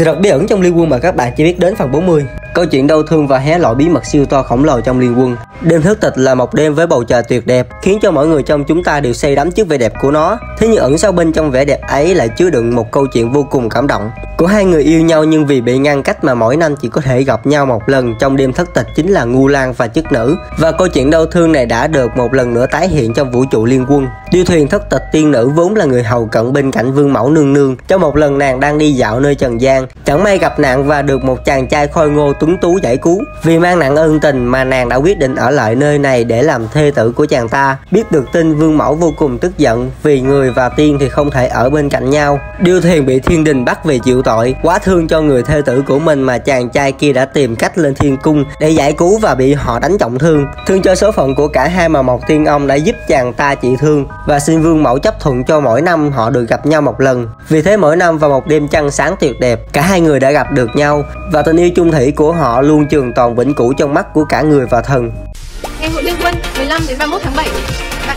Sự đặc biệt ẩn trong liên quân mà các bạn chỉ biết đến phần 40 Câu chuyện đau thương và hé lộ bí mật siêu to khổng lồ trong liên quân. Đêm thức tịch là một đêm với bầu trời tuyệt đẹp, Khiến cho mọi người trong chúng ta đều say đắm trước vẻ đẹp của nó. Thế nhưng ẩn sau bên trong vẻ đẹp ấy lại chứa đựng một câu chuyện vô cùng cảm động. Của hai người yêu nhau nhưng vì bị ngăn cách mà mỗi năm chỉ có thể gặp nhau một lần trong đêm thất tịch chính là Ngu Lan và Chức Nữ. Và câu chuyện đau thương này đã được một lần nữa tái hiện trong vũ trụ liên quân. Điêu thuyền thất tịch tiên nữ vốn là người hầu cận bên cạnh vương mẫu nương nương. Trong một lần nàng đang đi dạo nơi trần gian, Chẳng may gặp nạn và được một chàng trai khôi ngô tuấn tú giải cứu. Vì mang nặng ân tình mà nàng đã quyết định ở lại nơi này để làm thê tử của chàng ta. Biết được tin vương mẫu vô cùng tức giận, Vì người và tiên thì không thể ở bên cạnh nhau. Điêu thiền bị thiên đình bắt về chịu tội, Quá thương cho người thê tử của mình mà chàng trai kia đã tìm cách lên thiên cung Để giải cứu và bị họ đánh trọng thương. Thương cho số phận của cả hai mà một tiên ông đã giúp chàng ta trị thương. Và xin vương mẫu chấp thuận cho mỗi năm họ được gặp nhau một lần. Vì thế mỗi năm vào một đêm trăng sáng tuyệt đẹp, Cả hai người đã gặp được nhau. Và tình yêu chung thủy của họ luôn trường tồn vĩnh cửu trong mắt của cả người và thần. Ngày hội liên quân 15 đến 31 tháng 7 Bạn